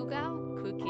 Kugao Kuki.